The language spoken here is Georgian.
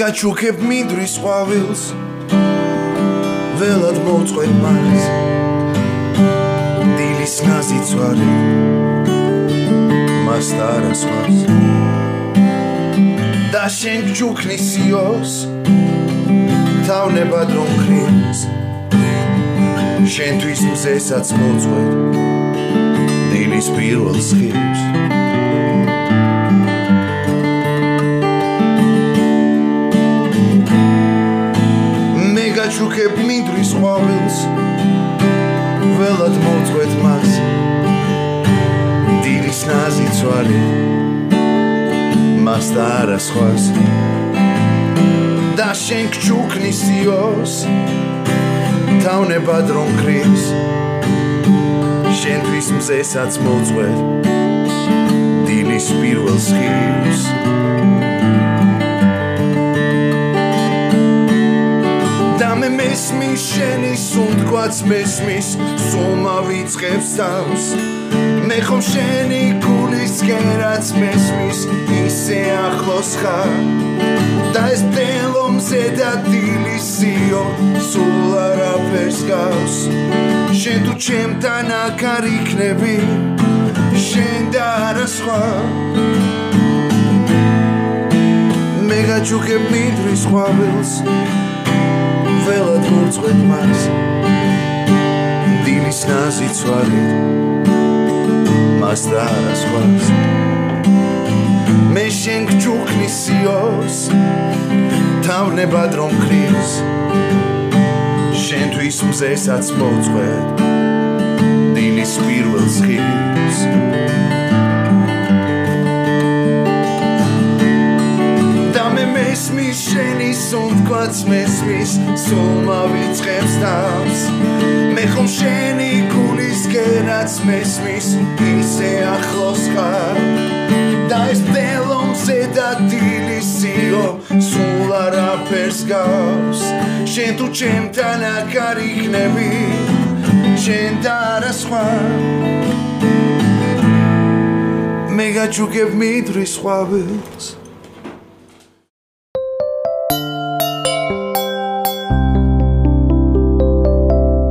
გაჩუქებ მინდრის ყვავილს. ველად მოწყვეტ მას დილის ნაზი წვარი მას დარასვას და შენ ჯუქნისიოს თავნებად რომ ქრის შენთვის მზესაც მოწყვეტ დილის პირველ სხივს მე გაჩუქებ მინდრის ყვავილს. ველად მოწყვეტ მას. დილის ნაზი წვარი მას და არასხვას და შენ გჩუქნისიოს დავნებად რომ ქრის შენთვის მზესაც მოწვეთ დილის პირველ სხივს მესმის შენი სუნთქვაც მესმის სულმა ვიწყებს თავს. მე ხომ შენი გულის კერაც მესმის ისე ახლოს ხარ. და ეს დელომზე და დილისიო სულ არაფერს გავს. შენ თუ ჩემთან აქ არ იქნები შენ და არა სხვა. მე გაჩუქებ მინდრის ყვავილს ველად მოწყვეტ მას. დილის ნაზი ცვალი მას და არა სხვა მე შენ გჩუქნისიოს თავნებად რომ ქრის შენთვის მზესაც მოწყვეტ დილის პირველ სხივს მესმის შენი სუნთქვაც მესმის სულმა ვიწყებს თავს. მე ხომ შენი გულის კერაც მესმის ისე ახლოს ხარ. და ეს დელომზე და დილისიო სულ არაფერს გავს. შენ თუ ჩემთან აქ არ იქნები შენ და არა სხვა. მე გაჩუქებ მიდრის ყვავილს